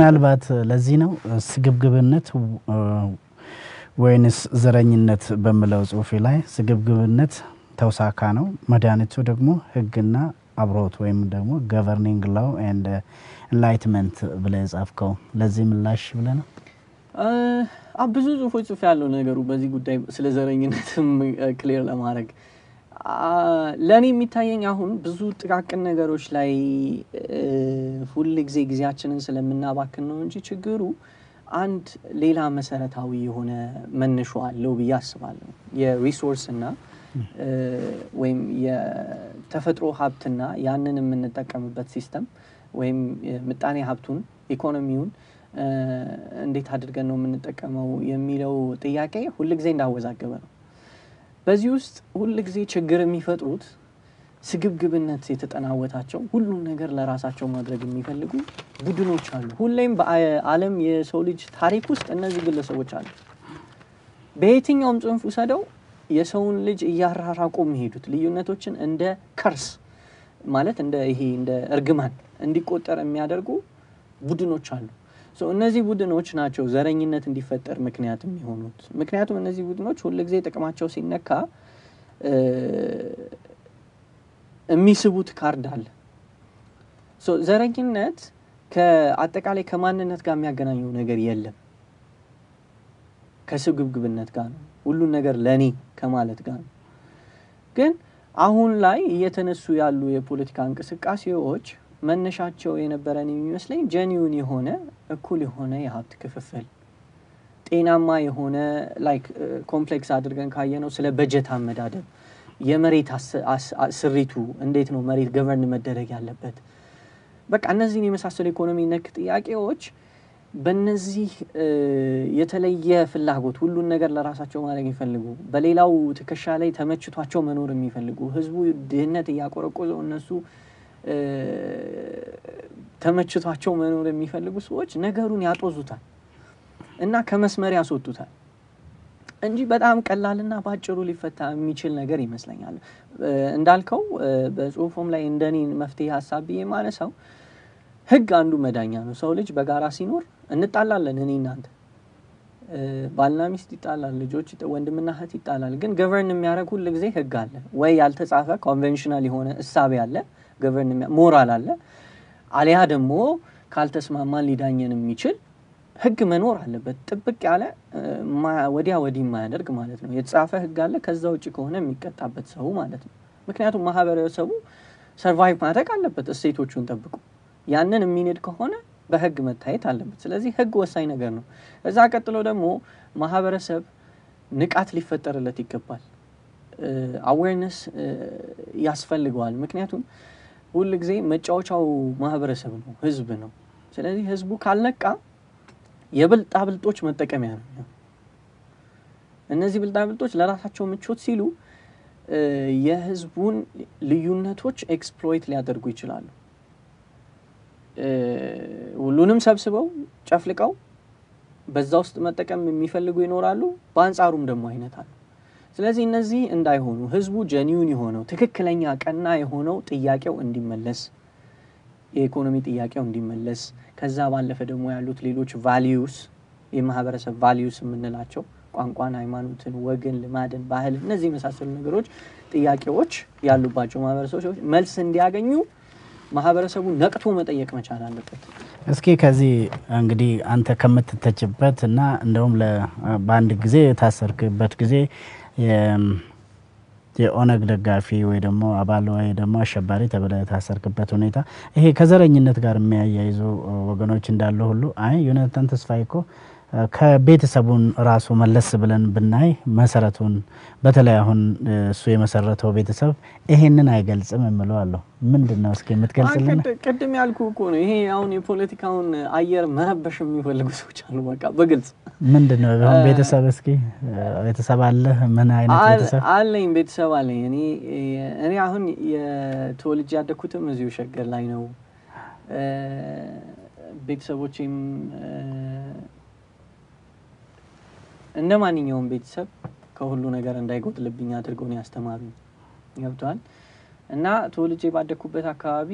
ምናልባት ለዚህ ነው ስግብግብነት ወይንስ ዘረኝነት በምለው ጽሁፌ ላይ ስግብግብነት ተውሳካ ነው፣ መድኃኒቱ ደግሞ ህግና አብሮት ወይም ደግሞ governing law and enlightenment ብለ የጻፍከው ለዚህ ምላሽ ብለ ነው። ብዙ ጽሁፎች ጽፍ ያለው ነገሩ በዚህ ጉዳይ ስለ ዘረኝነትም clear ለማድረግ ለእኔ የሚታየኝ አሁን ብዙ ጥቃቅን ነገሮች ላይ ሁል ጊዜ ጊዜያችንን ስለምናባክን ነው እንጂ ችግሩ አንድ ሌላ መሰረታዊ የሆነ መነሾ አለው ብዬ አስባለሁ። የ resource እና ወይም የተፈጥሮ ሀብትና ያንን የምንጠቀምበት system ወይም ምጣኔ ሀብቱን ኢኮኖሚውን እንዴት አድርገን ነው የምንጠቀመው የሚለው ጥያቄ ሁልጊዜ እንዳወዛገበ ነው። በዚህ ውስጥ ሁልጊዜ ችግር የሚፈጥሩት ስግብግብነት የተጠናወታቸው ሁሉም ነገር ለራሳቸው ማድረግ የሚፈልጉ ቡድኖች አሉ። ሁሌም በዓለም የሰው ልጅ ታሪክ ውስጥ እነዚህ ግለሰቦች አሉ። በየትኛውም ጽንፍ ውሰደው የሰውን ልጅ እያራራቁ የሚሄዱት ልዩነቶችን እንደ ከርስ ማለት እንደ ይሄ እንደ እርግማን እንዲቆጠር የሚያደርጉ ቡድኖች አሉ። እነዚህ ቡድኖች ናቸው ዘረኝነት እንዲፈጠር ምክንያት የሚሆኑት። ምክንያቱም እነዚህ ቡድኖች ሁልጊዜ ጥቅማቸው ሲነካ የሚስቡት ካርድ አለ። ዘረኝነት ከአጠቃላይ ከማንነት ጋር የሚያገናኘው ነገር የለም። ከስግብግብነት ጋር ነው። ሁሉን ነገር ለእኔ ከማለት ጋር ነው። ግን አሁን ላይ እየተነሱ ያሉ የፖለቲካ እንቅስቃሴዎች መነሻቸው የነበረን የሚመስለኝ genuine የሆነ እኩል የሆነ የሀብት ክፍፍል ጤናማ የሆነ like ኮምፕሌክስ አድርገን ካየነው ስለ በጀት አመዳደብ የመሬት ስሪቱ እንዴት ነው መሬት ገቨርን መደረግ ያለበት? በቃ እነዚህን የመሳሰሉ ኢኮኖሚ ነክ ጥያቄዎች በእነዚህ እ፣ የተለየ ፍላጎት ሁሉን ነገር ለራሳቸው ማድረግ የሚፈልጉ በሌላው ትከሻ ላይ ተመችቷቸው መኖር የሚፈልጉ ህዝቡ ድህነት እያቆረቆዘው እነሱ ተመችቷቸው መኖር የሚፈልጉ ሰዎች ነገሩን ያጦዙታል እና ከመስመር ያስወጡታል እንጂ በጣም ቀላልና በአጭሩ ሊፈታ የሚችል ነገር ይመስለኛል። እንዳልከው በጽሁፉም ላይ እንደኔ መፍትሄ ሀሳብ ብዬ ማነሳው ህግ አንዱ መዳኛ ነው። ሰው ልጅ በጋራ ሲኖር እንጣላለን። እኔ እናንተ ባልና ሚስት ይጣላል፣ ልጆች ወንድምና እህት ይጣላል። ግን ገቨርን የሚያደርግ ሁል ጊዜ ህግ አለ ወይ ያልተጻፈ ኮንቬንሽናል የሆነ እሳቤ አለ፣ ገቨርን ሞራል አለ፣ አሊያ ደግሞ ካልተስማማን ሊዳኘን የሚችል ህግ መኖር አለበት። ጥብቅ ያለ ወዲያ ወዲህ የማያደርግ ማለት ነው። የተጻፈ ህግ አለ። ከዛ ውጭ ከሆነ የሚቀጣበት ሰው ማለት ነው። ምክንያቱም ማህበረሰቡ survive ማድረግ አለበት እሴቶቹን ጠብቁ። ያንን የሚንድ ከሆነ በህግ መታየት አለበት። ስለዚህ ህግ ወሳኝ ነገር ነው። እዛ ቀጥሎ ደግሞ ማህበረሰብ ንቃት ሊፈጠርለት ይገባል። awareness ያስፈልገዋል። ምክንያቱም ሁል ጊዜ መጫወቻው ማህበረሰብ ነው፣ ህዝብ ነው። ስለዚህ ህዝቡ ካልነቃ የብልጣብልጦች መጠቀሚያ ነው። እነዚህ ብልጣብልጦች ለራሳቸው ምቾት ሲሉ የህዝቡን ልዩነቶች exploit ሊያደርጉ ይችላሉ። ሁሉንም ሰብስበው ጨፍልቀው በዛ ውስጥ መጠቀም የሚፈልጉ ይኖራሉ። በአንጻሩም ደግሞ አይነት አሉ። ስለዚህ እነዚህ እንዳይሆኑ ህዝቡ genuine የሆነው ትክክለኛ ቀና የሆነው ጥያቄው እንዲመለስ የኢኮኖሚ ጥያቄው እንዲመለስ ከዛ ባለፈ ደግሞ ያሉት ሌሎች values የማህበረሰብ values የምንላቸው ቋንቋን፣ ሃይማኖትን፣ ወግን፣ ልማድን፣ ባህል እነዚህ የመሳሰሉ ነገሮች ጥያቄዎች ያሉባቸው ማህበረሰቦች መልስ እንዲያገኙ ማህበረሰቡ ነቅቶ መጠየቅ መቻል አለበት። እስኪ ከዚህ እንግዲህ አንተ ከምትተችበት እና እንደውም በአንድ ጊዜ የታሰርክበት ጊዜ የኦነግ ደጋፊ ወይ ደግሞ አባል ወይ ደግሞ አሸባሪ ተብለ የታሰርክበት ሁኔታ ይሄ ከዘረኝነት ጋር የሚያያይዙ ወገኖች እንዳለ ሁሉ አይ ዮናታን ተስፋዬ እኮ ከቤተሰቡን ራሱ መለስ ብለን ብናይ መሰረቱን በተለይ አሁን እሱ የመሰረተው ቤተሰብ ይሄንን አይገልጽም የምለው አለሁ። ምንድን ነው እስኪ የምትገልጽልን? ቅድ- ቅድም ያልኩ እኮ ነው። ይሄ አሁን የፖለቲካውን አየር መረበሽ የሚፈልጉ ሰዎች አሉ። በቃ በግልጽ ምንድን ነው አሁን ቤተሰብ እስኪ ቤተሰብ አለ? ምን አይነት ቤተሰብ? አለኝ ቤተሰብ አለኝ። እኔ እኔ አሁን የተወልጄ ያደግኩትም እዚሁ ሸገር ላይ ነው። ቤተሰቦቼም እንደ ማንኛውም ቤተሰብ ከሁሉ ነገር እንዳይጎጥልብኝ አድርገው ነው ያስተማሩኝ። ገብተዋል። እና ተወልጄ ባደግኩበት አካባቢ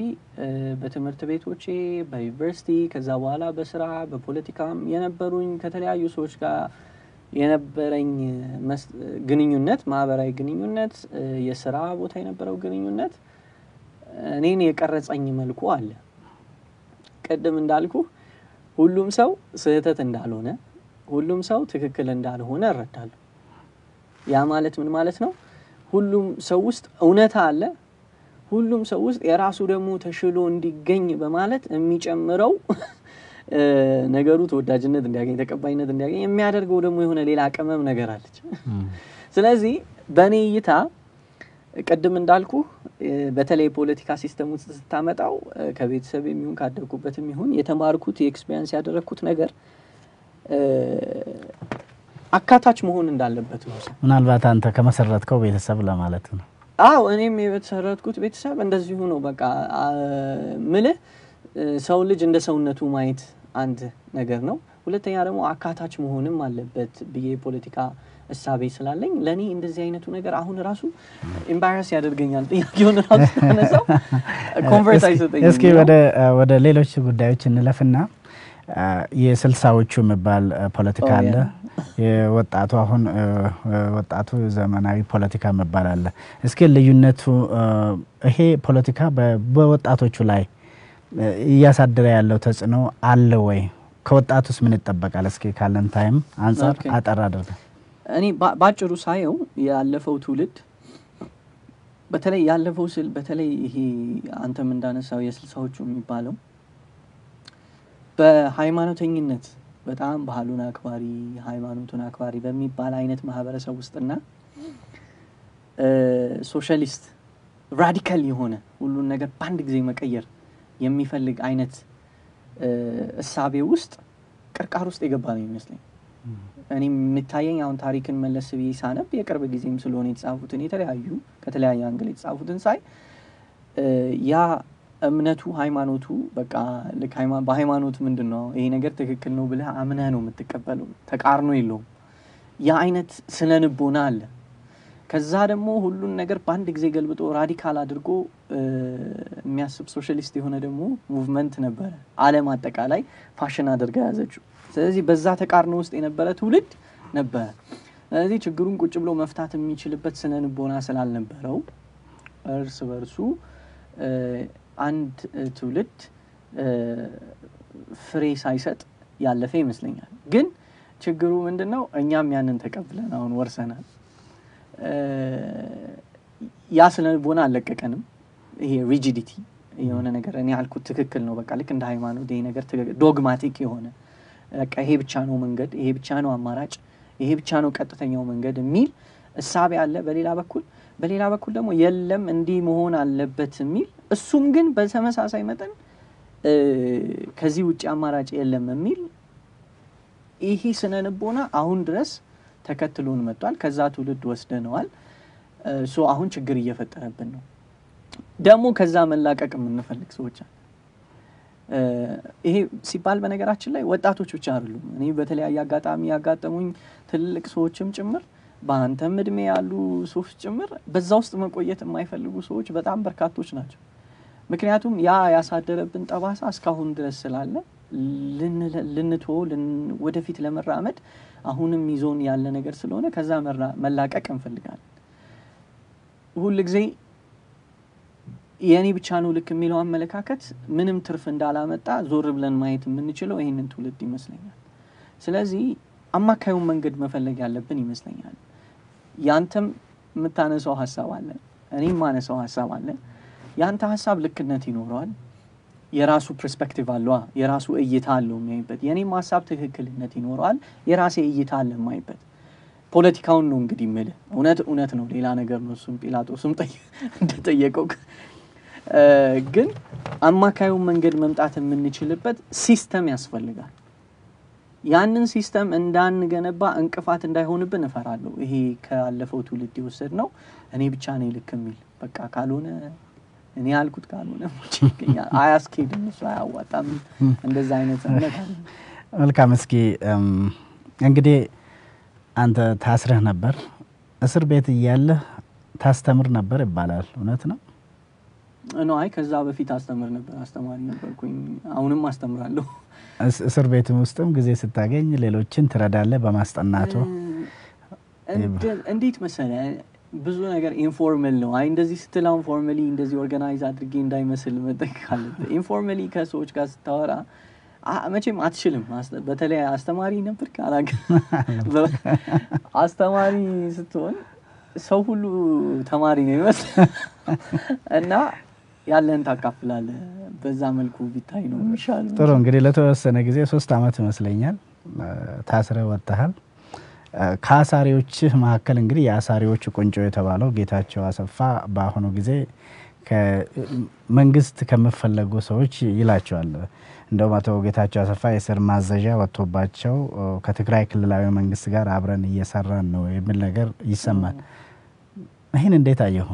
በትምህርት ቤቶቼ፣ በዩኒቨርሲቲ ከዛ በኋላ በስራ በፖለቲካም የነበሩኝ ከተለያዩ ሰዎች ጋር የነበረኝ ግንኙነት ማህበራዊ ግንኙነት፣ የስራ ቦታ የነበረው ግንኙነት እኔን የቀረጸኝ መልኩ አለ። ቅድም እንዳልኩ ሁሉም ሰው ስህተት እንዳልሆነ፣ ሁሉም ሰው ትክክል እንዳልሆነ እረዳለሁ። ያ ማለት ምን ማለት ነው? ሁሉም ሰው ውስጥ እውነታ አለ። ሁሉም ሰው ውስጥ የራሱ ደግሞ ተሽሎ እንዲገኝ በማለት የሚጨምረው ነገሩ ተወዳጅነት እንዲያገኝ ተቀባይነት እንዲያገኝ የሚያደርገው ደግሞ የሆነ ሌላ ቅመም ነገር አለች። ስለዚህ በእኔ እይታ ቅድም እንዳልኩ በተለይ የፖለቲካ system ውስጥ ስታመጣው ከቤተሰብ የሚሆን ካደግኩበትም ይሁን የተማርኩት የ experience ያደረግኩት ነገር አካታች መሆን እንዳለበት ነው። ምናልባት አንተ ከመሰረትከው ቤተሰብ ለማለት ነው። አዎ እኔም የመሰረትኩት ቤተሰብ እንደዚሁ ነው። በቃ ምልህ ሰው ልጅ እንደ ሰውነቱ ማየት አንድ ነገር ነው። ሁለተኛ ደግሞ አካታች መሆንም አለበት ብዬ የፖለቲካ እሳቤ ስላለኝ ለእኔ እንደዚህ አይነቱ ነገር አሁን ራሱ embarrass ያደርገኛል። ጥያቄውን ራሱ ተነሳው comfort አይሰጠኝም። እስኪ ወደ ሌሎች ጉዳዮች እንለፍና የስልሳዎቹ የሚባል ፖለቲካ አለ። የወጣቱ አሁን ወጣቱ ዘመናዊ ፖለቲካ የሚባል አለ። እስኪ ልዩነቱ ይሄ ፖለቲካ በወጣቶቹ ላይ እያሳደረ ያለው ተጽዕኖ አለ ወይ? ከወጣቱስ ምን ይጠበቃል? እስኪ ካለን ታይም አንጻር አጠር አድርገን እኔ ባጭሩ ሳየው ያለፈው ትውልድ በተለይ ያለፈው ስል በተለይ ይሄ አንተም እንዳነሳው የስልሳዎቹ የሚባለው በሃይማኖተኝነት በጣም ባህሉን አክባሪ ሃይማኖቱን አክባሪ በሚባል አይነት ማህበረሰብ ውስጥና ሶሻሊስት radical የሆነ ሁሉን ነገር በአንድ ጊዜ መቀየር የሚፈልግ አይነት እሳቤ ውስጥ ቅርቃር ውስጥ የገባ ነው ይመስለኝ። እኔ የምታየኝ አሁን ታሪክን መለስ ብዬ ሳነብ የቅርብ ጊዜም ስለሆነ የተጻፉትን የተለያዩ ከተለያየ angle የተጻፉትን ሳይ ያ እምነቱ ሃይማኖቱ በቃ ልክ በሃይማኖት ምንድን ነው ይሄ ነገር ትክክል ነው ብለህ አምነህ ነው የምትቀበለው። ተቃርኖ የለውም። ያ አይነት ስነ ልቦና አለ። ከዛ ደግሞ ሁሉን ነገር በአንድ ጊዜ ገልብጦ radical አድርጎ የሚያስብ ሶሻሊስት የሆነ ደግሞ movement ነበረ፣ ዓለም አጠቃላይ ፋሽን አድርጋ ያዘችው። ስለዚህ በዛ ተቃርኖ ውስጥ የነበረ ትውልድ ነበረ። ስለዚህ ችግሩን ቁጭ ብሎ መፍታት የሚችልበት ስነ ልቦና ስላልነበረው እርስ በርሱ አንድ ትውልድ ፍሬ ሳይሰጥ ያለፈ ይመስለኛል። ግን ችግሩ ምንድን ነው? እኛም ያንን ተቀብለን አሁን ወርሰናል። ያ ስነ ልቦና ይሄ ሪጂዲቲ የሆነ ነገር እኔ ያልኩት ትክክል ነው፣ በቃ ልክ እንደ ሃይማኖት ይሄ ነገር dogmatic የሆነ በቃ ይሄ ብቻ ነው መንገድ፣ ይሄ ብቻ ነው አማራጭ፣ ይሄ ብቻ ነው ቀጥተኛው መንገድ የሚል እሳቤ አለ በሌላ በኩል። በሌላ በኩል ደግሞ የለም እንዲህ መሆን አለበት የሚል እሱም ግን በተመሳሳይ መጠን ከዚህ ውጭ አማራጭ የለም የሚል ይሄ ስነ ልቦና አሁን ድረስ ተከትሎን መጥቷል። ከዛ ትውልድ ወስደነዋል። so አሁን ችግር እየፈጠረብን ነው። ደግሞ ከዛ መላቀቅ የምንፈልግ ሰዎች ይሄ ሲባል በነገራችን ላይ ወጣቶች ብቻ አይደሉም። እኔ በተለያየ አጋጣሚ ያጋጠሙኝ ትልልቅ ሰዎችም ጭምር በአንተም እድሜ ያሉ ሰዎች ጭምር በዛ ውስጥ መቆየት የማይፈልጉ ሰዎች በጣም በርካቶች ናቸው። ምክንያቱም ያ ያሳደረብን ጠባሳ እስካሁን ድረስ ስላለ ልንትወ ወደፊት ለመራመድ አሁንም ይዞን ያለ ነገር ስለሆነ ከዛ መላቀቅ እንፈልጋለን። ሁል ጊዜ የእኔ ብቻ ነው ልክ የሚለው አመለካከት ምንም ትርፍ እንዳላመጣ ዞር ብለን ማየት የምንችለው ይህንን ትውልድ ይመስለኛል። ስለዚህ አማካዩን መንገድ መፈለግ ያለብን ይመስለኛል። ያንተም የምታነሳው ሀሳብ አለ፣ እኔም የማነሳው ሀሳብ አለ። ያንተ ሀሳብ ልክነት ይኖረዋል። የራሱ perspective አለዋ፣ የራሱ እይታ አለው የሚያይበት። የእኔም ሀሳብ ትክክልነት ይኖረዋል፣ የራሴ እይታ አለ የማይበት። ፖለቲካውን ነው እንግዲህ ምልህ እውነት እውነት ነው፣ ሌላ ነገር ነው። እሱም ጲላጦስም እንደጠየቀው ግን አማካዩን መንገድ መምጣት የምንችልበት system ያስፈልጋል። ያንን system እንዳንገነባ እንቅፋት እንዳይሆንብን እፈራለሁ። ይሄ ካለፈው ትውልድ የወሰድነው እኔ ብቻ ነኝ ልክ የሚል በቃ ካልሆነ እኔ ያልኩት ካልሆነ ይገኛል አያስኬድም፣ እሱ አያዋጣም። እንደዛ አይነት መልካም። እስኪ እንግዲህ አንተ ታስረህ ነበር። እስር ቤት እያለህ ታስተምር ነበር ይባላል። እውነት ነው? አይ ከዛ በፊት አስተምር ነበር፣ አስተማሪ ነበርኩኝ። አሁንም አስተምራለሁ። እስ- እስር ቤትም ውስጥም ጊዜ ስታገኝ ሌሎችን ትረዳለህ በማስጠናቱ። እንዴት መሰለ ብዙ ነገር informal ነው። አይ እንደዚህ ስትል አሁን formally እንደዚህ organize አድርጌ እንዳይመስል መጠንቀቅ አለብህ። informally ከሰዎች ጋር ስታወራ መቼም አትችልም። በተለይ አስተማሪ ነበር አስተማሪ ስትሆን ሰው ሁሉ ተማሪ ነው ይመስል እና ያለን ታካፍላለህ። በዛ መልኩ ቢታይ ነው የሚሻል። ጥሩ እንግዲህ ለተወሰነ ጊዜ ሶስት አመት ይመስለኛል ታስረ ወጥተሃል። ከአሳሪዎችህ መካከል እንግዲህ የአሳሪዎቹ ቁንጮ የተባለው ጌታቸው አሰፋ በአሁኑ ጊዜ መንግስት ከሚፈለጉ ሰዎች ይላቸዋል። እንደውም አቶ ጌታቸው አሰፋ የስር ማዘዣ ወጥቶባቸው ከትግራይ ክልላዊ መንግስት ጋር አብረን እየሰራን ነው የሚል ነገር ይሰማል። ይህን እንዴት አየሁ?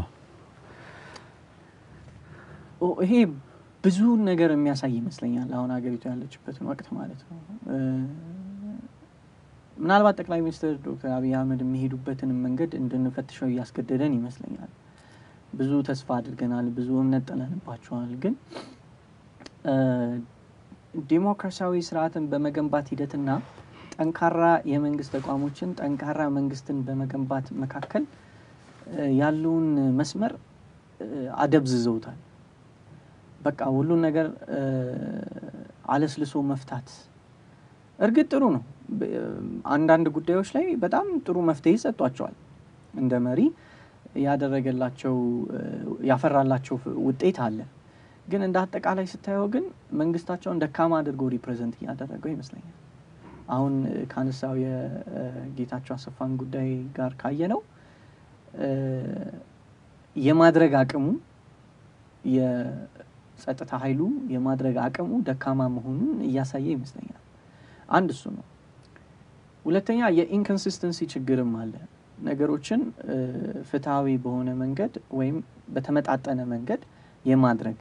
ይሄ ብዙ ነገር የሚያሳይ ይመስለኛል። አሁን ሀገሪቱ ያለችበትን ወቅት ማለት ነው። ምናልባት ጠቅላይ ሚኒስትር ዶክተር አብይ አህመድ የሚሄዱበትን መንገድ እንድንፈትሸው እያስገደደን ይመስለኛል። ብዙ ተስፋ አድርገናል፣ ብዙ እምነት ጥለንባቸዋል። ግን ዲሞክራሲያዊ ስርዓትን በመገንባት ሂደትና ጠንካራ የመንግስት ተቋሞችን ጠንካራ መንግስትን በመገንባት መካከል ያለውን መስመር አደብዝዘውታል። በቃ ሁሉን ነገር አለስልሶ መፍታት እርግጥ ጥሩ ነው። አንዳንድ ጉዳዮች ላይ በጣም ጥሩ መፍትሄ ሰጥቷቸዋል። እንደ መሪ ያደረገላቸው ያፈራላቸው ውጤት አለ። ግን እንደ አጠቃላይ ስታየው ግን መንግስታቸውን ደካማ አድርጎ ሪፕሬዘንት እያደረገው ይመስለኛል። አሁን እ፣ ካነሳው የጌታቸው አሰፋን ጉዳይ ጋር ካየ ነው የማድረግ አቅሙ የጸጥታ ኃይሉ የማድረግ አቅሙ ደካማ መሆኑን እያሳየ ይመስለኛል። አንድ እሱ ነው። ሁለተኛ የኢንኮንሲስተንሲ ችግርም አለ። ነገሮችን ፍትሐዊ በሆነ መንገድ ወይም በተመጣጠነ መንገድ የማድረግ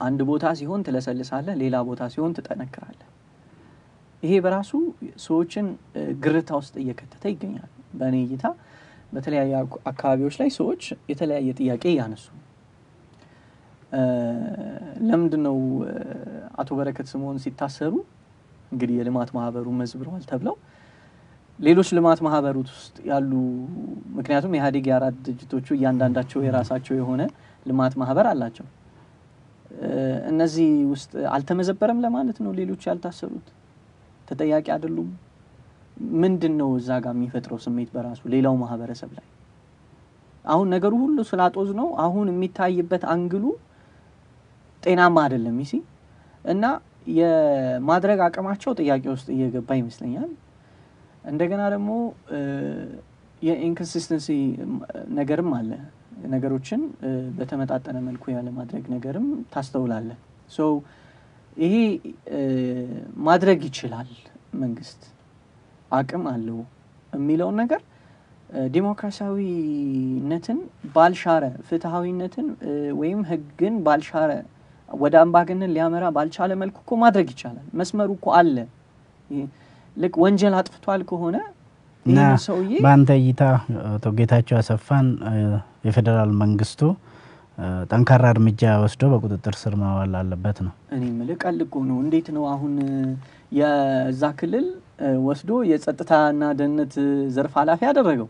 አንድ ቦታ ሲሆን ትለሰልሳለህ፣ ሌላ ቦታ ሲሆን ትጠነክራለህ። ይሄ በራሱ ሰዎችን ግርታ ውስጥ እየከተተ ይገኛል። በእኔ እይታ በተለያዩ አካባቢዎች ላይ ሰዎች የተለያየ ጥያቄ እያነሱ ለምንድን ነው አቶ በረከት ስምኦን ሲታሰሩ እንግዲህ የልማት ማህበሩ መዝብረዋል ተብለው ሌሎች ልማት ማህበሩት ውስጥ ያሉ ምክንያቱም ኢህአዴግ የአራት ድርጅቶቹ እያንዳንዳቸው የራሳቸው የሆነ ልማት ማህበር አላቸው። እነዚህ ውስጥ አልተመዘበረም ለማለት ነው። ሌሎች ያልታሰሩት ተጠያቂ አይደሉም። ምንድን ነው እዛ ጋር የሚፈጥረው ስሜት በራሱ ሌላው ማህበረሰብ ላይ አሁን ነገሩ ሁሉ ስላጦዝ ነው። አሁን የሚታይበት አንግሉ ጤናማ አይደለም ይሲ እና የማድረግ አቅማቸው ጥያቄ ውስጥ እየገባ ይመስለኛል። እንደገና ደግሞ የ inconsistency ነገርም አለ። ነገሮችን በተመጣጠነ መልኩ ያለ ማድረግ ነገርም ታስተውላለ። so ይሄ ማድረግ ይችላል መንግስት አቅም አለው የሚለውን ነገር ዲሞክራሲያዊነትን ባልሻረ ፍትሐዊነትን ወይም ህግን ባልሻረ ወደ አምባገነን ሊያመራ ባልቻለ መልኩ እኮ ማድረግ ይቻላል። መስመሩ እኮ አለ። ልክ ወንጀል አጥፍቷል ከሆነ እና በአንተ እይታ አቶ ጌታቸው አሰፋን የፌዴራል መንግስቱ ጠንካራ እርምጃ ወስዶ በቁጥጥር ስር ማዋል አለበት ነው። እኔ የምልህ ቀልድ እኮ ነው። እንዴት ነው አሁን የዛ ክልል ወስዶ የጸጥታና ደህንነት ዘርፍ ኃላፊ ያደረገው?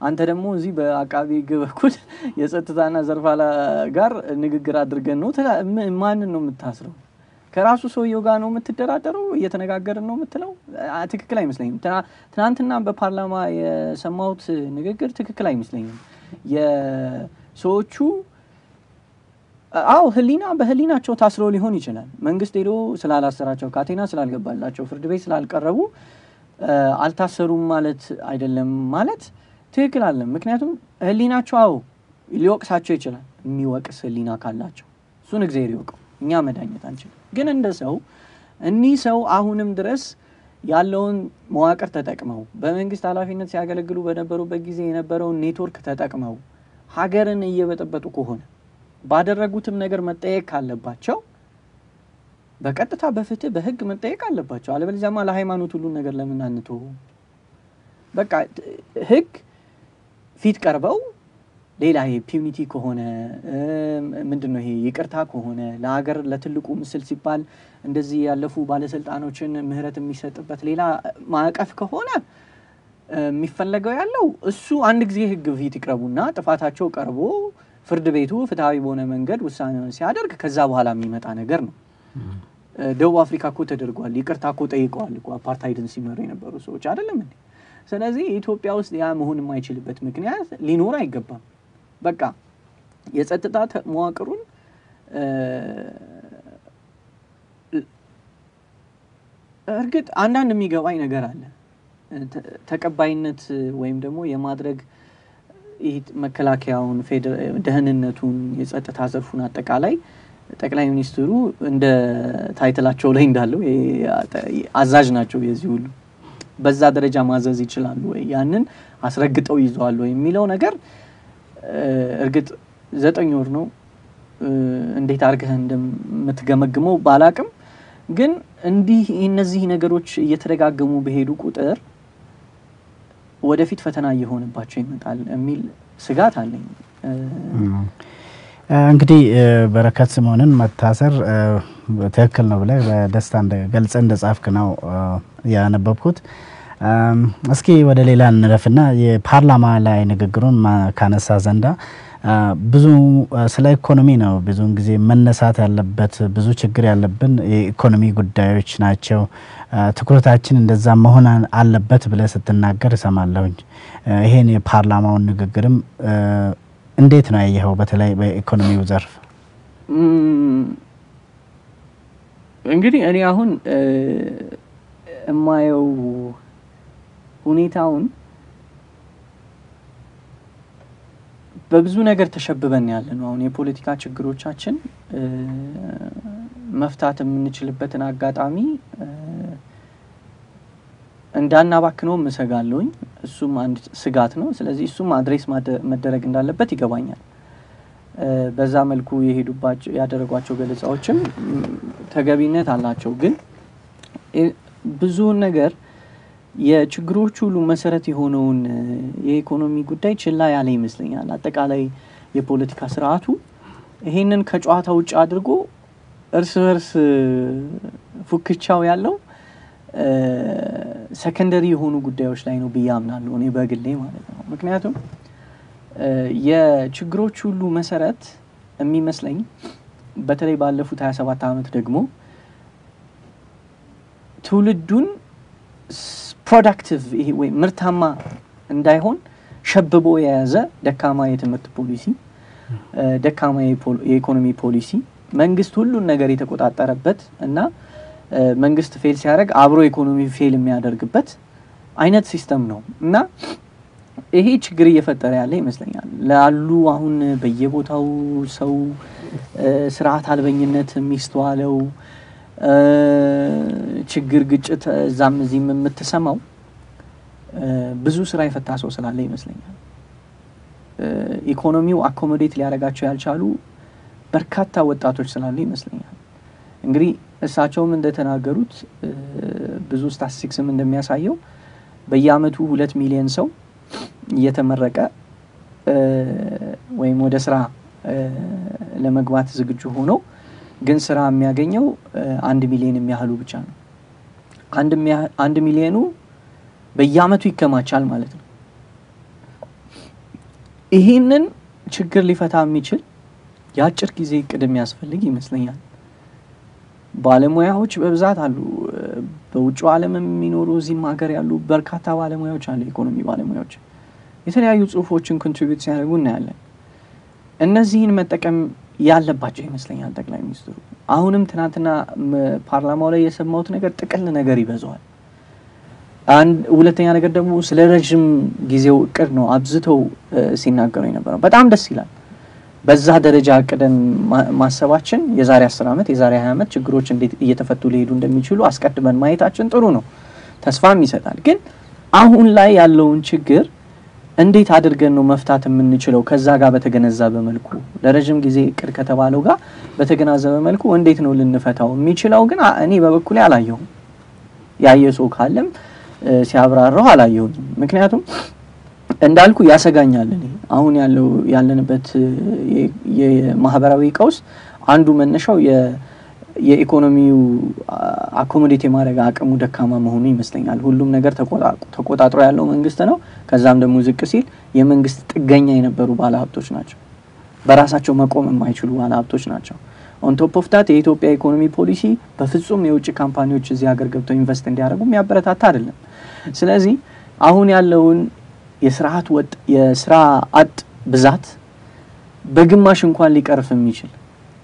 አንተ ደግሞ እዚህ በአቃቢ ህግ በኩል የጸጥታና ዘርፍ ጋር ንግግር አድርገን ነው ማንን ነው የምታስረው? ከራሱ ሰውየው ጋር ነው የምትደራደረው? እየተነጋገርን ነው የምትለው? ትክክል አይመስለኝም። ትና- ትናንትና በፓርላማ የሰማሁት ንግግር ትክክል አይመስለኝም። የሰዎቹ አዎ ህሊና በህሊናቸው ታስረው ሊሆን ይችላል። መንግስት ሄዶ ስላላሰራቸው ካቴና ስላልገባላቸው ፍርድ ቤት ስላልቀረቡ አልታሰሩም ማለት አይደለም ማለት ትክክል አለም። ምክንያቱም ህሊናቸው አዎ ሊወቅሳቸው ይችላል። የሚወቅስ ህሊና ካላቸው እሱን እግዚአብሔር ይወቀው፣ እኛ መዳኘት አንችልም። ግን እንደ ሰው እኒህ ሰው አሁንም ድረስ ያለውን መዋቅር ተጠቅመው በመንግስት ኃላፊነት ሲያገለግሉ በነበሩበት ጊዜ የነበረውን ኔትወርክ ተጠቅመው ሀገርን እየበጠበጡ ከሆነ ባደረጉትም ነገር መጠየቅ ካለባቸው በቀጥታ በፍትህ በህግ መጠየቅ አለባቸው። አለበለዚያማ ለሃይማኖት ሁሉን ነገር ለምን አንተው? በቃ ህግ ፊት ቀርበው ሌላ ይሄ ፒዩኒቲ ከሆነ ምንድን ነው ይሄ ይቅርታ ከሆነ ለሀገር ለትልቁ ምስል ሲባል እንደዚህ ያለፉ ባለስልጣኖችን ምህረት የሚሰጥበት ሌላ ማዕቀፍ ከሆነ የሚፈለገው ያለው እሱ አንድ ጊዜ ህግ ፊት ይቅረቡና ጥፋታቸው ቀርቦ ፍርድ ቤቱ ፍትሐዊ በሆነ መንገድ ውሳኔውን ሲያደርግ ከዛ በኋላ የሚመጣ ነገር ነው። ደቡብ አፍሪካ እኮ ተደርጓል። ይቅርታ እኮ ጠይቀዋል እኮ አፓርታይድን ሲመሩ የነበሩ ሰዎች አይደለም እንዴ? ስለዚህ ኢትዮጵያ ውስጥ ያ መሆን የማይችልበት ምክንያት ሊኖር አይገባም። በቃ የጸጥታ መዋቅሩን እርግጥ አንዳንድ የሚገባኝ ነገር አለ። ተቀባይነት ወይም ደግሞ የማድረግ ይህ መከላከያውን፣ ደህንነቱን፣ የጸጥታ ዘርፉን አጠቃላይ ጠቅላይ ሚኒስትሩ እንደ ታይትላቸው ላይ እንዳለው አዛዥ ናቸው የዚህ ሁሉ በዛ ደረጃ ማዘዝ ይችላሉ ወይ? ያንን አስረግጠው ይዘዋል ወይ የሚለው ነገር እርግጥ ዘጠኝ ወር ነው። እንዴት አድርገህ እንደምትገመግመው ባላቅም፣ ግን እንዲህ እነዚህ ነገሮች እየተደጋገሙ በሄዱ ቁጥር ወደፊት ፈተና እየሆነባቸው ይመጣል የሚል ስጋት አለኝ። እንግዲህ በረከት ስምኦንን መታሰር ትክክል ነው ብለህ በደስታ ገልጸ እንደ ጻፍክ ነው ያነበብኩት። እስኪ ወደ ሌላ እንለፍና የፓርላማ ላይ ንግግሩን ካነሳ ዘንዳ ብዙ ስለ ኢኮኖሚ ነው ብዙውን ጊዜ መነሳት ያለበት። ብዙ ችግር ያለብን የኢኮኖሚ ጉዳዮች ናቸው። ትኩረታችን እንደዛ መሆን አለበት ብለህ ስትናገር እሰማለሁኝ። ይሄን የፓርላማውን ንግግርም እንዴት ነው ያየኸው? በተለይ በኢኮኖሚው ዘርፍ እንግዲህ እኔ አሁን የማየው ሁኔታውን በብዙ ነገር ተሸብበን ያለ ነው። አሁን የፖለቲካ ችግሮቻችን መፍታት የምንችልበትን አጋጣሚ እንዳናባክነውም እሰጋለሁኝ። እሱም አንድ ስጋት ነው። ስለዚህ እሱም አድሬስ መደረግ እንዳለበት ይገባኛል። በዛ መልኩ የሄዱባቸው ያደረጓቸው ገለጻዎችም ተገቢነት አላቸው። ግን ብዙውን ነገር የችግሮች ሁሉ መሰረት የሆነውን የኢኮኖሚ ጉዳይ ችላ ያለ ይመስለኛል። አጠቃላይ የፖለቲካ ስርዓቱ ይሄንን ከጨዋታ ውጭ አድርጎ እርስ በርስ ፉክቻው ያለው secondary የሆኑ ጉዳዮች ላይ ነው ብዬ አምናለሁ፣ እኔ በግሌ ማለት ነው። ምክንያቱም የችግሮች ሁሉ መሰረት የሚመስለኝ በተለይ ባለፉት 27 ዓመት ደግሞ ትውልዱን productive ይሄ ወይም ምርታማ እንዳይሆን ሸብቦ የያዘ ደካማ የትምህርት ፖሊሲ፣ ደካማ የኢኮኖሚ ፖሊሲ፣ መንግስት ሁሉን ነገር የተቆጣጠረበት እና መንግስት fail ሲያደርግ አብሮ ኢኮኖሚ fail የሚያደርግበት አይነት system ነው እና ይሄ ችግር እየፈጠረ ያለ ይመስለኛል። ላሉ አሁን በየቦታው ሰው ስርዓት አልበኝነት የሚስተዋለው ችግር፣ ግጭት እዛም እዚህም የምትሰማው ብዙ ስራ የፈታ ሰው ስላለ ይመስለኛል። ኢኮኖሚው አኮሞዴት ሊያደርጋቸው ያልቻሉ በርካታ ወጣቶች ስላሉ ይመስለኛል። እንግዲህ እሳቸውም እንደተናገሩት ብዙ ስታቲስቲክስም እንደሚያሳየው በየአመቱ ሁለት ሚሊዮን ሰው እየተመረቀ ወይም ወደ ስራ ለመግባት ዝግጁ ሆኖ ግን ስራ የሚያገኘው አንድ ሚሊዮን የሚያህሉ ብቻ ነው። አንድ ሚሊዮኑ በየአመቱ ይከማቻል ማለት ነው። ይህንን ችግር ሊፈታ የሚችል የአጭር ጊዜ እቅድ የሚያስፈልግ ይመስለኛል። ባለሙያዎች በብዛት አሉ። በውጭ ዓለም የሚኖሩ እዚህም ሀገር ያሉ በርካታ ባለሙያዎች አሉ። የኢኮኖሚ ባለሙያዎች የተለያዩ ጽሁፎችን ኮንትሪቢዩት ሲያደርጉ እናያለን። እነዚህን መጠቀም ያለባቸው ይመስለኛል ጠቅላይ ሚኒስትሩ። አሁንም ትናንትና ፓርላማው ላይ የሰማሁት ነገር ጥቅል ነገር ይበዛዋል። አንድ ሁለተኛ ነገር ደግሞ ስለ ረዥም ጊዜው እቅድ ነው አብዝተው ሲናገሩ የነበረው። በጣም ደስ ይላል። በዛ ደረጃ እቅደን ማሰባችን የዛሬ አስር ዓመት የዛሬ ሀያ ዓመት ችግሮች እንዴት እየተፈቱ ሊሄዱ እንደሚችሉ አስቀድመን ማየታችን ጥሩ ነው፣ ተስፋም ይሰጣል። ግን አሁን ላይ ያለውን ችግር እንዴት አድርገን ነው መፍታት የምንችለው? ከዛ ጋር በተገነዘበ መልኩ ለረዥም ጊዜ እቅድ ከተባለው ጋር በተገናዘበ መልኩ እንዴት ነው ልንፈታው የሚችለው? ግን እኔ በበኩሌ አላየሁም። ያየ ሰው ካለም ሲያብራራው አላየሁኝም። ምክንያቱም እንዳልኩ ያሰጋኛል። እኔ አሁን ያለው ያለንበት የማህበራዊ ቀውስ አንዱ መነሻው የኢኮኖሚው አኮሞዴት የማድረግ አቅሙ ደካማ መሆኑ ይመስለኛል። ሁሉም ነገር ተቆጣጥሮ ያለው መንግስት ነው። ከዛም ደግሞ ዝቅ ሲል የመንግስት ጥገኛ የነበሩ ባለሀብቶች ናቸው። በራሳቸው መቆም የማይችሉ ባለሀብቶች ናቸው። on top of that የኢትዮጵያ ኢኮኖሚ ፖሊሲ በፍጹም የውጭ company ዎች እዚህ ሀገር ገብተው invest እንዲያደርጉ የሚያበረታታ አይደለም። ስለዚህ አሁን ያለውን የስርዓት ወጥ የስራ አጥ ብዛት በግማሽ እንኳን ሊቀርፍ የሚችል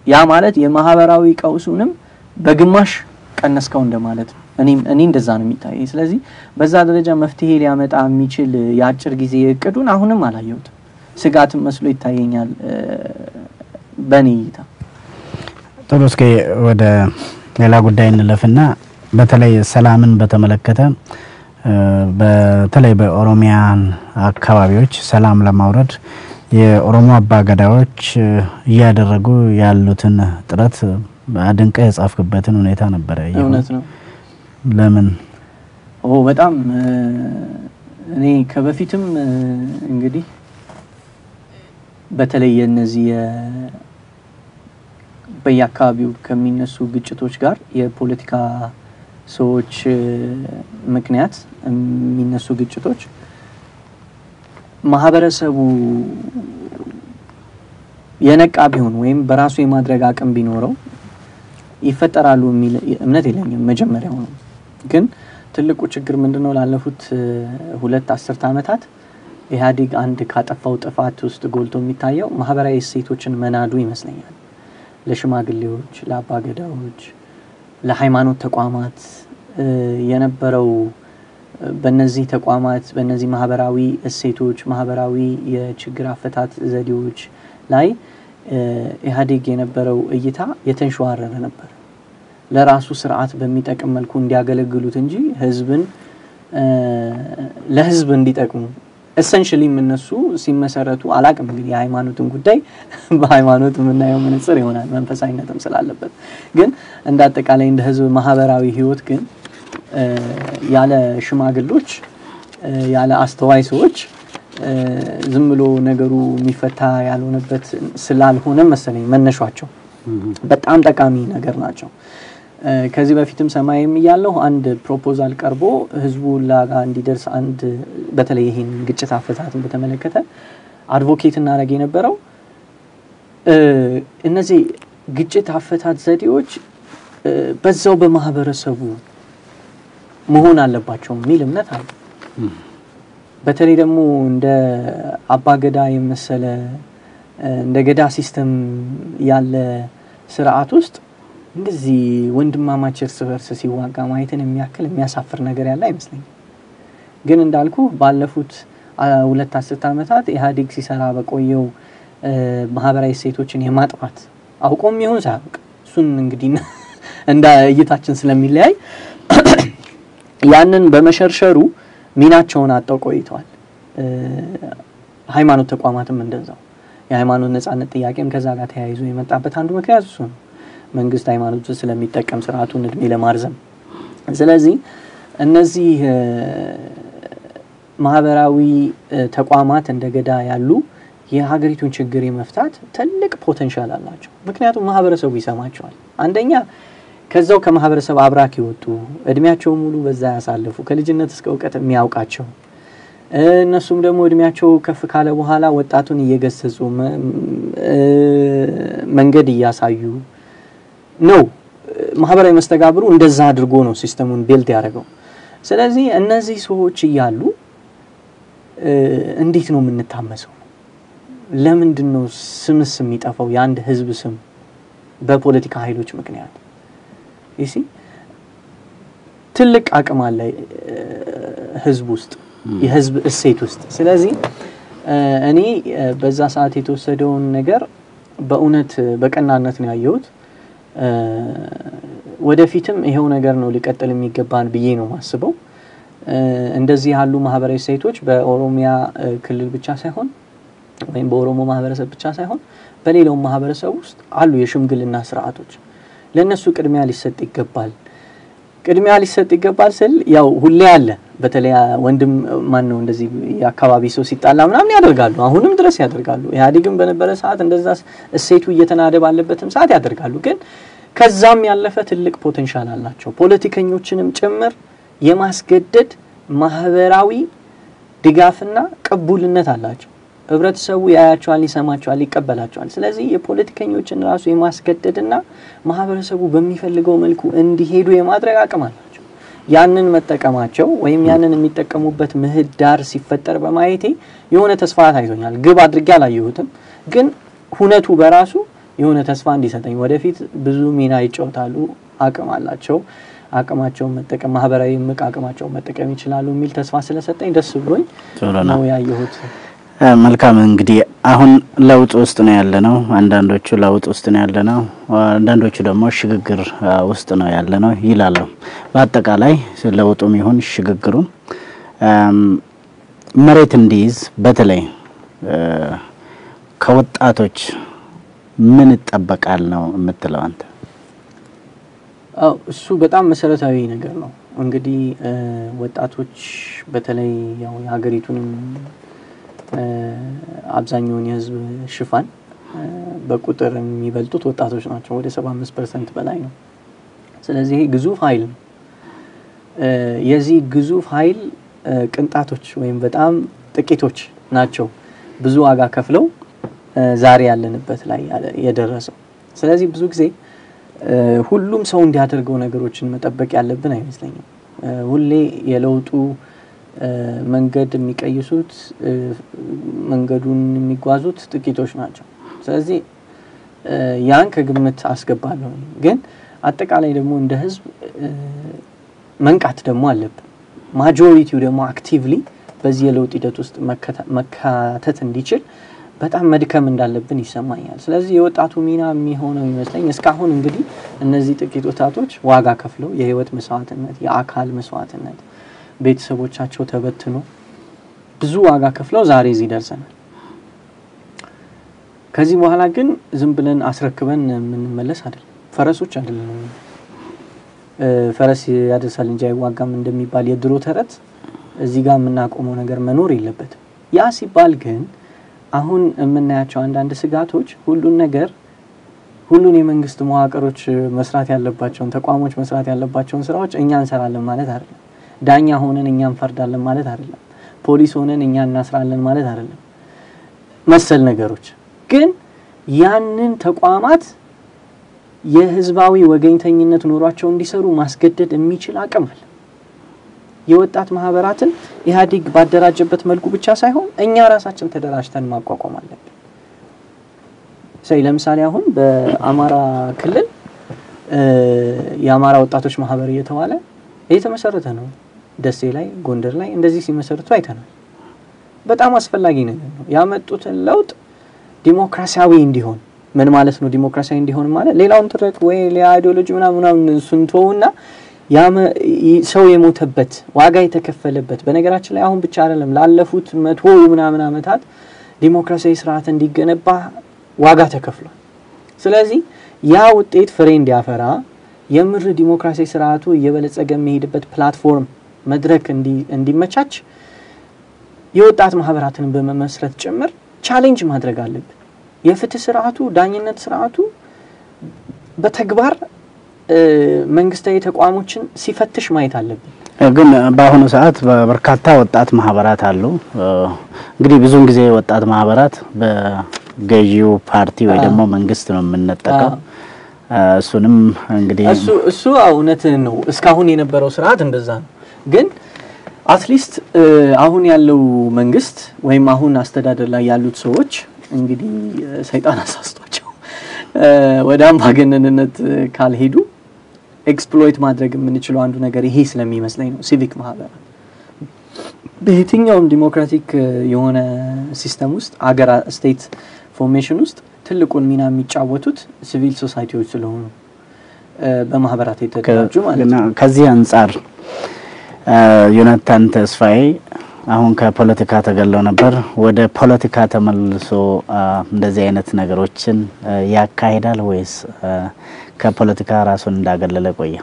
ያ ማለት የማህበራዊ ቀውሱንም በግማሽ ቀነስከው እንደማለት ነው። እኔ እንደዛ ነው የሚታየኝ። ስለዚህ በዛ ደረጃ መፍትሄ ሊያመጣ የሚችል የአጭር ጊዜ እቅዱን አሁንም አላየሁትም። ስጋትም መስሎ ይታየኛል በእኔ እይታ። ጥሩ፣ እስኪ ወደ ሌላ ጉዳይ እንለፍና በተለይ ሰላምን በተመለከተ በተለይ በኦሮሚያን አካባቢዎች ሰላም ለማውረድ የኦሮሞ አባገዳዎች እያደረጉ ያሉትን ጥረት አድንቀ የጻፍክበትን ሁኔታ ነበረ። እውነት ነው። ለምን? ኦ በጣም እኔ ከበፊትም እንግዲህ በተለይ የነዚህ በየአካባቢው ከሚነሱ ግጭቶች ጋር የፖለቲካ ሰዎች ምክንያት የሚነሱ ግጭቶች ማህበረሰቡ የነቃ ቢሆን ወይም በራሱ የማድረግ አቅም ቢኖረው ይፈጠራሉ የሚል እምነት የለኝም። መጀመሪያው ነው። ግን ትልቁ ችግር ምንድን ነው? ላለፉት ሁለት አስርተ ዓመታት ኢህአዴግ አንድ ካጠፋው ጥፋት ውስጥ ጎልቶ የሚታየው ማህበራዊ እሴቶችን መናዱ ይመስለኛል። ለሽማግሌዎች፣ ለአባገዳዎች፣ ለሃይማኖት ተቋማት የነበረው በእነዚህ ተቋማት በእነዚህ ማህበራዊ እሴቶች ማህበራዊ የችግር አፈታት ዘዴዎች ላይ ኢህአዴግ የነበረው እይታ የተንሸዋረረ ነበር። ለራሱ ስርዓት በሚጠቅም መልኩ እንዲያገለግሉት እንጂ ህዝብን ለህዝብ እንዲጠቅሙ ኤሰንሽሊም እነሱ ሲመሰረቱ አላቅም እንግዲህ የሃይማኖትን ጉዳይ በሃይማኖት የምናየው መነጽር ይሆናል መንፈሳዊነትም ስላለበት። ግን እንደ አጠቃላይ እንደ ህዝብ ማህበራዊ ህይወት ግን ያለ ሽማግሎች ያለ አስተዋይ ሰዎች ዝም ብሎ ነገሩ የሚፈታ ያልሆነበት ስላልሆነ መሰለኝ መነሿቸው በጣም ጠቃሚ ነገር ናቸው። ከዚህ በፊትም ሰማይም እያለሁ አንድ ፕሮፖዛል ቀርቦ ህዝቡ ላጋ እንዲደርስ አንድ በተለይ ይህን ግጭት አፈታትን በተመለከተ አድቮኬት እናደረግ የነበረው እነዚህ ግጭት አፈታት ዘዴዎች በዛው በማህበረሰቡ መሆን አለባቸው የሚል እምነት አለ። በተለይ ደግሞ እንደ አባገዳ የመሰለ እንደ ገዳ system ያለ ስርዓት ውስጥ እንደዚህ ወንድማማች እርስ በርስ ሲዋጋ ማየትን የሚያክል የሚያሳፍር ነገር ያለ አይመስለኝም። ግን እንዳልኩ ባለፉት ሁለት አስርት ዓመታት ኢህአዴግ ሲሰራ በቆየው ማህበራዊ እሴቶችን የማጥፋት አውቆም ይሁን ሳያውቅ እሱን እንግዲህ እንደ እይታችን ስለሚለያይ ያንን በመሸርሸሩ ሚናቸውን አጠው ቆይተዋል። ሃይማኖት ተቋማትም እንደዛው የሃይማኖት ነጻነት ጥያቄም ከዛ ጋር ተያይዞ የመጣበት አንዱ ምክንያት እሱ ነው። መንግስት ሃይማኖት ስለሚጠቀም ስርዓቱን እድሜ ለማርዘም። ስለዚህ እነዚህ ማህበራዊ ተቋማት እንደ ገዳ ያሉ የሀገሪቱን ችግር የመፍታት ትልቅ potential አላቸው። ምክንያቱም ማህበረሰቡ ይሰማቸዋል። አንደኛ ከዛው ከማህበረሰብ አብራክ የወጡ እድሜያቸው ሙሉ በዛ ያሳለፉ ከልጅነት እስከ እውቀት የሚያውቃቸው እነሱም ደግሞ እድሜያቸው ከፍ ካለ በኋላ ወጣቱን እየገሰጹ መንገድ እያሳዩ ነው። ማህበራዊ መስተጋብሩ እንደዛ አድርጎ ነው system ኡን build ያደረገው። ስለዚህ እነዚህ ሰዎች እያሉ እንዴት ነው የምንታመሰው? ለምንድን ነው ስምስ የሚጠፋው? የአንድ ህዝብ ስም በፖለቲካ ኃይሎች ምክንያት ይሲ ትልቅ አቅም አለ ህዝብ ውስጥ የህዝብ እሴት ውስጥ። ስለዚህ እኔ በዛ ሰዓት የተወሰደውን ነገር በእውነት በቀናነት ነው ያየሁት። ወደፊትም ይሄው ነገር ነው ሊቀጥል የሚገባን ብዬ ነው ማስበው። እንደዚህ ያሉ ማህበራዊ እሴቶች በኦሮሚያ ክልል ብቻ ሳይሆን ወይም በኦሮሞ ማህበረሰብ ብቻ ሳይሆን በሌላውም ማህበረሰብ ውስጥ አሉ የሽምግልና ስርዓቶች። ለእነሱ ቅድሚያ ሊሰጥ ይገባል። ቅድሚያ ሊሰጥ ይገባል ስል ያው ሁሌ አለ በተለይ ወንድም ማን ነው እንደዚህ የአካባቢ ሰው ሲጣላ ምናምን ያደርጋሉ። አሁንም ድረስ ያደርጋሉ። ኢህአዴግም በነበረ ሰዓት እንደዛ እሴቱ እየተናደ ባለበትም ሰዓት ያደርጋሉ። ግን ከዛም ያለፈ ትልቅ ፖቴንሻል አላቸው። ፖለቲከኞችንም ጭምር የማስገደድ ማህበራዊ ድጋፍና ቅቡልነት አላቸው። ህብረተሰቡ ያያቸዋል፣ ይሰማቸዋል፣ ይቀበላቸዋል። ስለዚህ የፖለቲከኞችን ራሱ የማስገደድና ማህበረሰቡ በሚፈልገው መልኩ እንዲሄዱ የማድረግ አቅም አላቸው። ያንን መጠቀማቸው ወይም ያንን የሚጠቀሙበት ምህዳር ሲፈጠር በማየቴ የሆነ ተስፋ ታይቶኛል። ግብ አድርጌ አላየሁትም፣ ግን ሁነቱ በራሱ የሆነ ተስፋ እንዲሰጠኝ ወደፊት ብዙ ሚና ይጫወታሉ፣ አቅም አላቸው፣ አቅማቸውን መጠቀም ማህበራዊ ምቅ አቅማቸውን መጠቀም ይችላሉ የሚል ተስፋ ስለሰጠኝ ደስ ብሎኝ ነው ያየሁት። መልካም እንግዲህ አሁን ለውጥ ውስጥ ነው ያለ ነው። አንዳንዶቹ ለውጥ ውስጥ ነው ያለ ነው፣ አንዳንዶቹ ደግሞ ሽግግር ውስጥ ነው ያለ ነው ይላሉ። በአጠቃላይ ለውጡም ይሁን ሽግግሩ መሬት እንዲይዝ በተለይ ከወጣቶች ምን ይጠበቃል ነው የምትለው አንተ? አው እሱ በጣም መሰረታዊ ነገር ነው። እንግዲህ ወጣቶች በተለይ ያው የሀገሪቱንም አብዛኛውን የህዝብ ሽፋን በቁጥር የሚበልጡት ወጣቶች ናቸው። ወደ ሰባ አምስት percent በላይ ነው። ስለዚህ ግዙፍ ኃይል ነው። የዚህ ግዙፍ ኃይል ቅንጣቶች ወይም በጣም ጥቂቶች ናቸው ብዙ ዋጋ ከፍለው ዛሬ ያለንበት ላይ የደረሰው። ስለዚህ ብዙ ጊዜ ሁሉም ሰው እንዲያደርገው ነገሮችን መጠበቅ ያለብን አይመስለኝም። ሁሌ የለውጡ መንገድ የሚቀይሱት መንገዱን የሚጓዙት ጥቂቶች ናቸው። ስለዚህ ያን ከግምት አስገባለሁ። ግን አጠቃላይ ደግሞ እንደ ህዝብ መንቃት ደግሞ አለብን። majority ው ደግሞ actively በዚህ የለውጥ ሂደት ውስጥ መካተት እንዲችል በጣም መድከም እንዳለብን ይሰማኛል። ስለዚህ የወጣቱ ሚና የሚሆነው ይመስለኝ እስካሁን እንግዲህ እነዚህ ጥቂት ወጣቶች ዋጋ ከፍለው የህይወት መስዋዕትነት፣ የአካል መስዋዕትነት ቤተሰቦቻቸው ተበትኖ ብዙ ዋጋ ከፍለው ዛሬ እዚህ ደርሰናል። ከዚህ በኋላ ግን ዝም ብለን አስረክበን የምንመለስ አይደለም። ፈረሶች አይደለም። ፈረስ ያደርሳል እንጂ አይዋጋም እንደሚባል የድሮ ተረት እዚህ ጋር የምናቆመው ነገር መኖር የለበትም። ያ ሲባል ግን አሁን የምናያቸው አንዳንድ ስጋቶች ሁሉን ነገር ሁሉን የመንግስት መዋቅሮች መስራት ያለባቸውን ተቋሞች መስራት ያለባቸውን ስራዎች እኛ እንሰራለን ማለት አይደለም። ዳኛ ሆነን እኛ እንፈርዳለን ማለት አይደለም። ፖሊስ ሆነን እኛ እናስራለን ማለት አይደለም። መሰል ነገሮች ግን ያንን ተቋማት የህዝባዊ ወገኝተኝነት ኖሯቸው እንዲሰሩ ማስገደድ የሚችል አቅም አለ። የወጣት ማህበራትን ኢህአዴግ ባደራጀበት መልኩ ብቻ ሳይሆን እኛ ራሳችን ተደራጅተን ማቋቋም አለብን። ሰይ ለምሳሌ አሁን በአማራ ክልል የአማራ ወጣቶች ማህበር እየተባለ እየተመሰረተ ነው። ደሴ ላይ፣ ጎንደር ላይ እንደዚህ ሲመሰርቱ አይተናል። በጣም አስፈላጊ ነገር ነው። ያመጡትን ለውጥ ዲሞክራሲያዊ እንዲሆን ምን ማለት ነው? ዲሞክራሲያዊ እንዲሆን ማለት ሌላውን ትርክ ወይ ideology ምናምን ተውና ሰው የሞተበት ዋጋ የተከፈለበት በነገራችን ላይ አሁን ብቻ አይደለም ላለፉት መቶ ምናምን ዓመታት ዲሞክራሲያዊ ስርዓት እንዲገነባ ዋጋ ተከፍሏል። ስለዚህ ያ ውጤት ፍሬ እንዲያፈራ የምር ዲሞክራሲያዊ ስርዓቱ እየበለጸገ የሚሄድበት platform መድረክ እንዲመቻች የወጣት ማህበራትን በመመስረት ጭምር challenge ማድረግ አለብን። የፍትህ ስርዓቱ፣ ዳኝነት ስርዓቱ በተግባር መንግስታዊ ተቋሞችን ሲፈትሽ ማየት አለብን። ግን በአሁኑ ሰዓት በርካታ ወጣት ማህበራት አሉ። እንግዲህ ብዙውን ጊዜ ወጣት ማህበራት በገዢው ፓርቲ ወይ ደግሞ መንግስት ነው የምንጠቀው። እሱንም እንግዲህ እሱ እሱ እውነትን ነው። እስካሁን የነበረው ስርዓት እንደዛ ነው። ግን at least አሁን ያለው መንግስት ወይም አሁን አስተዳደር ላይ ያሉት ሰዎች እንግዲህ ሰይጣን አሳስቷቸው ወደ አምባገነንነት ካልሄዱ exploit ማድረግ የምንችለው አንዱ ነገር ይሄ ስለሚመስለኝ ነው። ሲቪክ ማህበራት በየትኛውም ዲሞክራቲክ የሆነ system ውስጥ አገር state formation ውስጥ ትልቁን ሚና የሚጫወቱት civil society ዎች ስለሆኑ በማህበራት የተደራጁ ማለት ነው። ከዚህ አንጻር ዮናታን ተስፋዬ አሁን ከፖለቲካ ተገለው ነበር። ወደ ፖለቲካ ተመልሶ እንደዚህ አይነት ነገሮችን ያካሂዳል ወይስ ከፖለቲካ ራሱን እንዳገለለ ቆየ?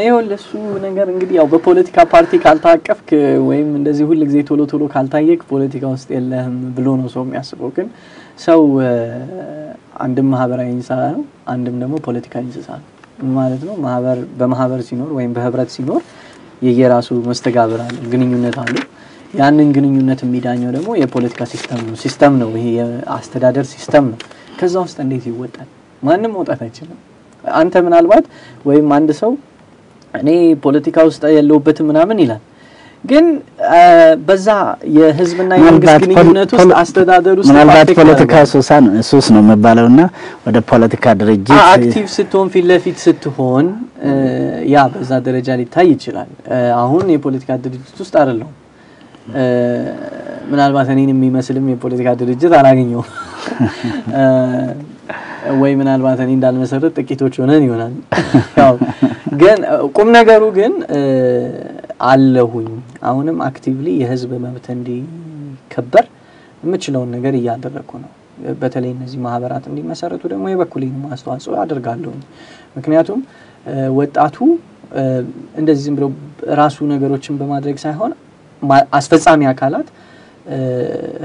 ይኸውልህ እሱ ነገር እንግዲህ ያው በፖለቲካ ፓርቲ ካልታቀፍክ ወይም እንደዚህ ሁል ጊዜ ቶሎ ቶሎ ካልታየክ ፖለቲካ ውስጥ የለህም ብሎ ነው ሰው የሚያስበው። ግን ሰው አንድም ማህበራዊ እንስሳ ነው፣ አንድም ደግሞ ፖለቲካዊ እንስሳ ነው ማለት ነው። ማህበር በማህበር ሲኖር ወይም በህብረት ሲኖር የየራሱ መስተጋብር አለው፣ ግንኙነት አለው። ያንን ግንኙነት የሚዳኘው ደግሞ የፖለቲካ system ነው system ነው ይሄ የአስተዳደር system ነው። ከዛ ውስጥ እንዴት ይወጣል? ማንም መውጣት አይችልም። አንተ ምናልባት ወይም አንድ ሰው እኔ ፖለቲካ ውስጥ የለሁበትም ምናምን ይላል። ግን በዛ የህዝብና የመንግስት ግንኙነት ውስጥ አስተዳደር ውስጥ ምናልባት ፖለቲካ ሱስ ነው የሚባለው እና ወደ ፖለቲካ ድርጅት active ስትሆን ፊት ለፊት ስትሆን ያ በዛ ደረጃ ሊታይ ይችላል። አሁን የፖለቲካ ድርጅት ውስጥ አይደለሁም። ምናልባት እኔን የሚመስልም የፖለቲካ ድርጅት አላገኘሁም ወይ ምናልባት እኔ እንዳልመሰረት ጥቂቶች ሆነን ይሆናል። ያው ግን ቁም ነገሩ ግን አለሁኝ አሁንም actively የህዝብ መብት እንዲከበር የምችለውን ነገር እያደረግኩ ነው። በተለይ እነዚህ ማህበራት እንዲመሰረቱ ደግሞ የበኩሌን አስተዋጽኦ አድርጋለሁኝ። ምክንያቱም ወጣቱ እንደዚህ ዝም ብሎ ራሱ ነገሮችን በማድረግ ሳይሆን አስፈጻሚ አካላት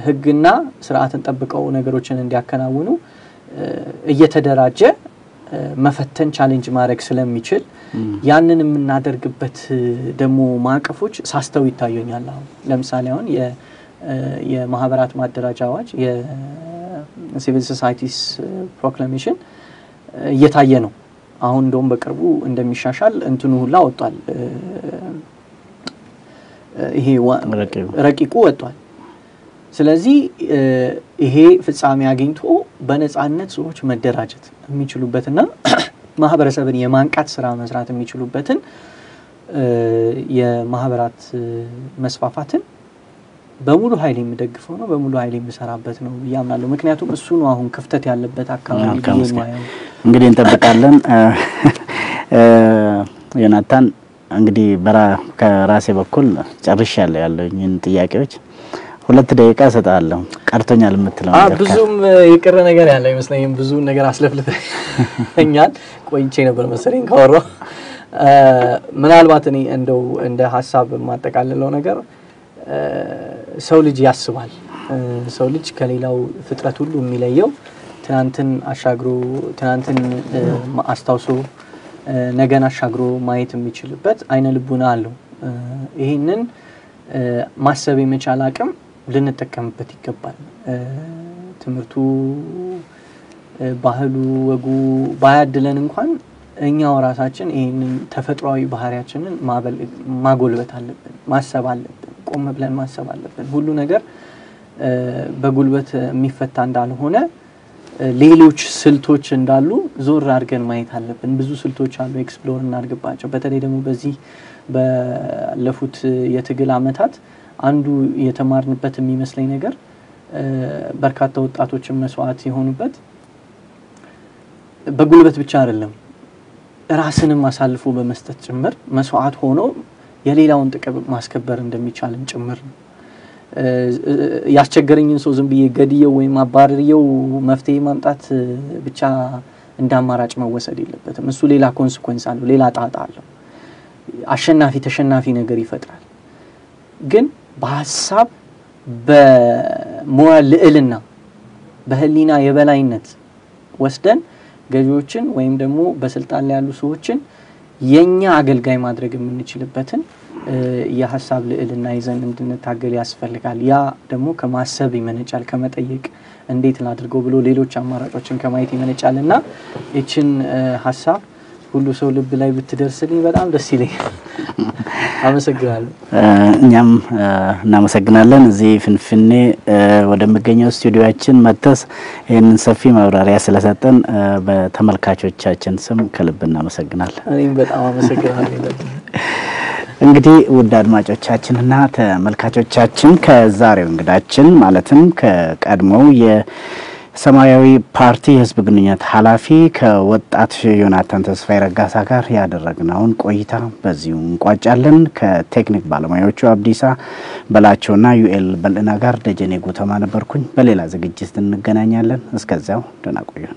ህግና ስርዓትን ጠብቀው ነገሮችን እንዲያከናውኑ እየተደራጀ መፈተን challenge ማድረግ ስለሚችል ያንን የምናደርግበት ደግሞ ማዕቀፎች ሳስተው ይታዩኛል። አሁን ለምሳሌ አሁን የማህበራት ማደራጃ አዋጅ የ civil societies proclamation እየታየ ነው። አሁን እንደውም በቅርቡ እንደሚሻሻል እንትኑ ሁላ ወጥቷል። ይሄ ረቂቁ ወጥቷል። ስለዚህ ይሄ ፍጻሜ አግኝቶ በነጻነት ሰዎች መደራጀት የሚችሉበትና ማህበረሰብን የማንቃት ስራ መስራት የሚችሉበትን የማህበራት መስፋፋትን በሙሉ ኃይል የሚደግፈው ነው፣ በሙሉ ኃይል የሚሰራበት ነው ብዬ አምናለሁ። ምክንያቱም እሱ ነው አሁን ክፍተት ያለበት አካባቢ እንግዲህ እንጠብቃለን። ዮናታን እንግዲህ ከራሴ በኩል ጨርሻለሁ ያለኝን ጥያቄዎች ሁለት ደቂቃ እሰጥሃለሁ። ቀርቶኛል የምትለው ነገር ብዙም የቀረ ነገር ያለ አይመስለኝም። ብዙ ነገር አስለፍልፈኛል። ቆይቼ ነበር መሰለኝ ካወራሁ። ምናልባት እኔ እንደው እንደ ሀሳብ የማጠቃልለው ነገር ሰው ልጅ ያስባል። ሰው ልጅ ከሌላው ፍጥረት ሁሉ የሚለየው ትናንትን አሻግሮ ትናንትን አስታውሶ ነገን አሻግሮ ማየት የሚችልበት አይነ ልቡና አለው። ይህንን ማሰብ የመቻል አቅም ልንጠቀምበት ይገባል። ትምህርቱ፣ ባህሉ፣ ወጉ ባያድለን እንኳን እኛው ራሳችን ይህንን ተፈጥሯዊ ባህሪያችንን ማጎልበት አለብን፣ ማሰብ አለብን፣ ቆም ብለን ማሰብ አለብን። ሁሉ ነገር በጉልበት የሚፈታ እንዳልሆነ ሌሎች ስልቶች እንዳሉ ዞር አድርገን ማየት አለብን። ብዙ ስልቶች አሉ፣ explore እናድርግባቸው። በተለይ ደግሞ በዚህ ባለፉት የትግል አመታት አንዱ የተማርንበት የሚመስለኝ ነገር በርካታ ወጣቶችን መስዋዕት የሆኑበት በጉልበት ብቻ አይደለም፣ ራስንም አሳልፎ በመስጠት ጭምር መስዋዕት ሆኖ የሌላውን ጥቅም ማስከበር እንደሚቻልም ጭምር ነው። ያስቸገረኝን ሰው ዝም ብዬ ገድየው ወይም አባርየው መፍትሄ ማምጣት ብቻ እንደ አማራጭ መወሰድ የለበትም። እሱ ሌላ consequence አለው፣ ሌላ ጣጣ አለው። አሸናፊ ተሸናፊ ነገር ይፈጥራል። ግን በሀሳብ በሞራል ልዕልና በህሊና የበላይነት ወስደን ገዢዎችን ወይም ደግሞ በስልጣን ላይ ያሉ ሰዎችን የእኛ አገልጋይ ማድረግ የምንችልበትን የሀሳብ ልዕልና ይዘን እንድንታገል ያስፈልጋል። ያ ደግሞ ከማሰብ ይመነጫል፣ ከመጠየቅ እንዴት ላድርገው ብሎ ሌሎች አማራጮችን ከማየት ይመነጫል እና ይችን ሀሳብ ሁሉ ሰው ልብ ላይ ብትደርስልኝ በጣም ደስ ይለኛል። አመሰግናለሁ። እኛም እናመሰግናለን። እዚህ ፍንፍኔ ወደሚገኘው ስቱዲዮችን መጥተስ ይህንን ሰፊ ማብራሪያ ስለሰጠን በተመልካቾቻችን ስም ከልብ እናመሰግናለን። እኔም በጣም አመሰግናለሁ። እንግዲህ ውድ አድማጮቻችንና ተመልካቾቻችን ከዛሬው እንግዳችን ማለትም ከቀድሞው ሰማያዊ ፓርቲ የህዝብ ግንኙነት ኃላፊ ከወጣት ዮናታን ተስፋዬ ረጋሳ ጋር ያደረግነውን ቆይታ በዚሁ እንቋጫለን። ከቴክኒክ ባለሙያዎቹ አብዲሳ በላቸውና ዩኤል በልዕና ጋር ደጀኔ ጎተማ ነበርኩኝ። በሌላ ዝግጅት እንገናኛለን። እስከዚያው ደህና ቆዩን።